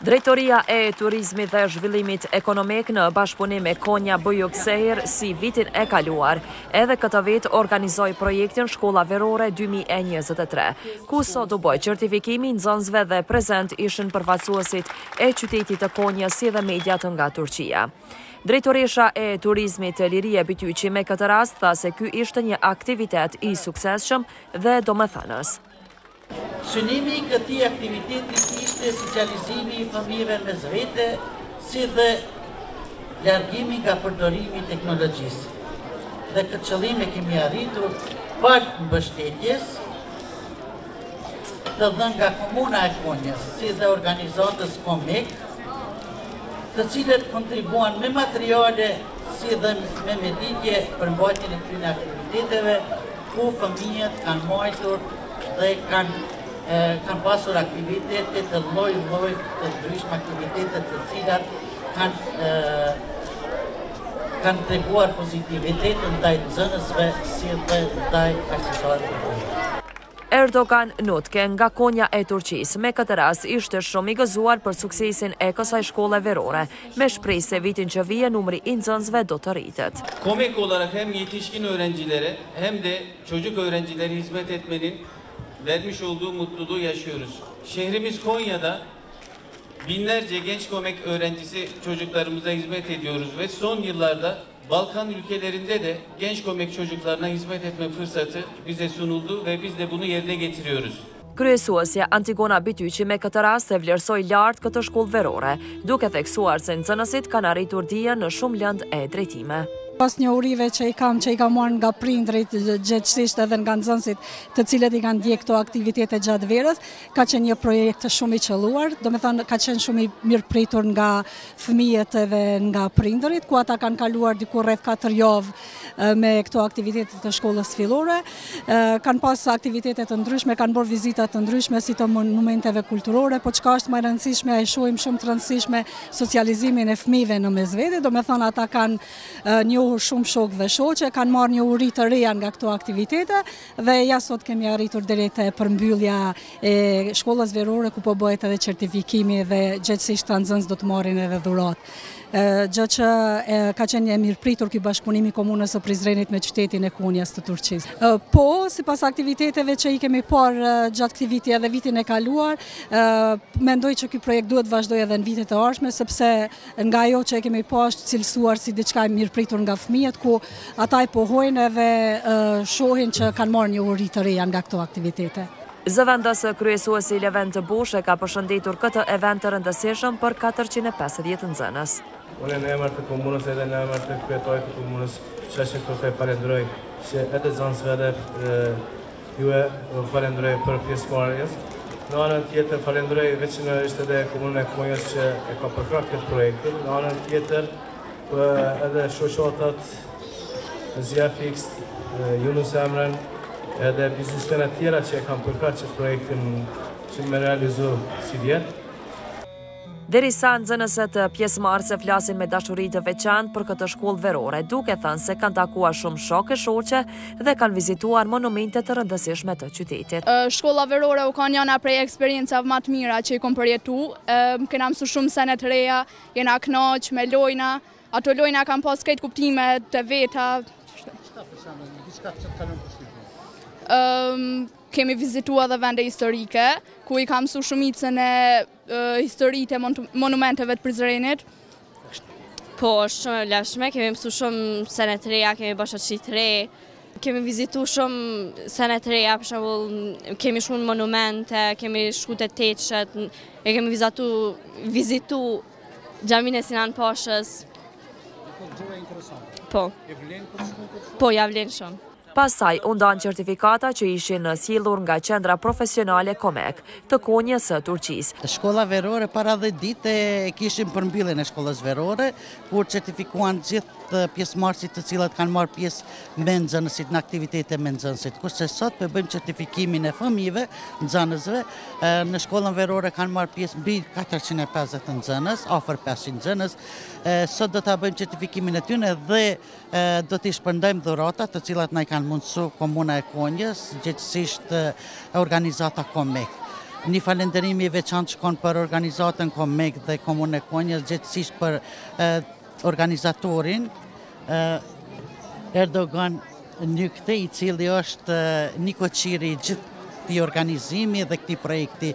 Drejtoria e Turizmit dhe Zhvillimit Ekonomik në bashkëpunim me Konya Büyükşehir si vitin e kaluar, edhe këtë vit organizoi projektin Shkolla Verore 2023, ku sot u bë certifikimi i nxënësve dhe prezent ishin përfaqësuesit e qytetit të Konjës si dhe mediat nga Turqia. Drejtoresha e Turizmit Lirie Bytyqi me këtë rast tha se ky ishte një aktivitet i suksesshëm dhe domethënës. Synimi i këtij aktiviteti ishte socializimi i fëmijëve mes vete si dhe largimi nga përdorimi i teknologjisë. Dhe këtë qëllim e kemi arritur falë mbështetjes të dhënë nga Komuna e Konjës, si dhe organizatës Komek, të cilët kontribuan me materiale si dhe me mëditje për mbajtjen e këtyre aktiviteteve ku fëmijët kanë mbajtur dhe kanë kanë pasur aktivitete të lloj lloj të ndryshme aktivitete të cilat kanë kanë treguar pozitivitetin ndaj nxënësve si dhe ndaj arsimtarëve të tyre. Erdogan Nutke nga konja e Turqis me këtë rast ishte shumë i gëzuar për suksesin e kësaj shkolle verore, me shprej se vitin që vije numri i nëzënzve do të rritet. Komik olarak hem yetişkin öğrencilere hem de çocuk öğrencilere hizmet etmenin vermiş olduğu mutluluğu yaşıyoruz. Şehrimiz Konya'da binlerce genç komek öğrencisi çocuklarımıza hizmet ediyoruz ve son yıllarda Balkan ülkelerinde de genç komek çocuklarına hizmet etme fırsatı bize sunuldu ve biz de bunu yerine getiriyoruz. Kryesuesja Antigona Bytyqi me këtë rast e vlerësoi lart këtë shkollë verore, duke theksuar se nxënësit kanë arritur dije në shumë lëndë e drejtime. Pas njohurive që i kam, që i kam marrë nga prindërit, gjegjësisht edhe nga nxënësit të cilët i kanë ndjekë këto aktivitete gjatë verës, Ka qenë një projekt shumë i qëlluar, domethonë ka qenë shumë i mirëpritur nga fëmijët edhe nga prindërit, ku ata kanë kaluar diku rreth 4 javë me këto aktivitete të shkollës fillore, kanë pas aktivitete të ndryshme, kanë bërë vizita të ndryshme si të monumenteve kulturore, po çka është ma e rëndësishme, e shohim shumë të rëndësishme socializimin e fëmijëve në mes vedi, domethonë ata kanë njohur shumë shokë dhe shoqe, kanë marrë njohuri të reja nga këto aktivitete, Dhe ja sot kemi arritur deri te përmbyllja e shkollës verore ku po bëhet edhe certifikimi dhe gjegjësisht këta nxënës do të marrin edhe dhurata. Gjë që ka qenë e mirëpritur ky bashkëpunim i komunës së Prizrenit me qytetin e Konjas të Turqisë. Po, sipas aktiviteteve që i kemi parë gjatë këtij viti edhe vitin e kaluar, mendoj që ky projekt duhet të vazhdojë edhe në vitet e ardhshme sepse nga ajo që e kemi pa është cilësuar si diçka e mirëpritur nga fëmijët, ku ata e pohojnë edhe shohin që kanë marrë njohuri të reja nga këto aktivitete. Zëvendëskryesuesi Levent Bush ka përshëndetur këtë event të rëndësishëm për 450 nxënës. Unë në emër të komunës edhe në emër të kryetarit të komunës, sheshin këtu të falënderoj që edhe nxënësve edhe Ju falenderoj për pjesëmarrjen. Në anën tjetër falenderoj veçanërisht edhe Komunën e Konjës që e ka përkrah qet projektin. Në anën tjetër edhe shoqatat Zia Fix, Yunus Emren, edhe biznesmenët tjerë që e kanë përkrah qet projektin që me realizu sivjet. Derisa nxënëset pjesëmarrëse flasin me dashuri të veçantë për këtë shkollë verore, duke thënë se kanë takuar shumë shokë e shoqe dhe kanë vizituar monumente të rëndësishme të qytetit. Shkolla verore u kanë njëna prej eksperiencave më të mira që i kom përjetu, kena mësu shumë sene të reja, jena kënaqë me lojna, ato lojna kanë pas krejt kuptime të veta. Çka për shembull, diçka që të kalon për shtypin? Kemi vizitu edhe vende historike, ku i kam su shumicën e Historitë e monumenteve të Prizrenit. Po, është shumë e vlefshme, kemi mësu shumë sene t'reja, kemi ba shoqni t're, kemi vizitu shumë sene t'reja, për shembull kemi shumë monumente, kemi shku të teqetë, e kemi vizitu xhaminë e Sinan Pashës. Po, po, ia vlen shumë. Pastaj u ndanë certifikata që ishin sjellur nga Qendra Profesionale Komek të Konjës së Turqisë. Shkolla Verore para dhjetë ditë e kishim përmbylljen e shkollës verore, kur certifikuan të gjithë pjesëmarrësit të cilët kanë marrë pjesë me nxënësit, në aktivitete me nxënësit. Kurse sot po bëjmë certifikimin e fëmijëve, nxënësve. Në shkollën verore kanë marrë pjesë mbi katërqind e pesëdhjetë nxënës, afër pesëqind nxënës. Sot do ta bëjmë certifikimin e tyre dhe Do t'i shpërndajmë dhuratat të cilat na i kanë mundësu Komuna e Konjës, gjegjësisht organizata Komek. Një falenderim i veçantë shkon për organizatën Komek dhe Komunën e Konjës, gjegjësisht për organizatorin Erdogan një këte i cili është nikoqiri gjithë këtij organizimi dhe këtij projekti.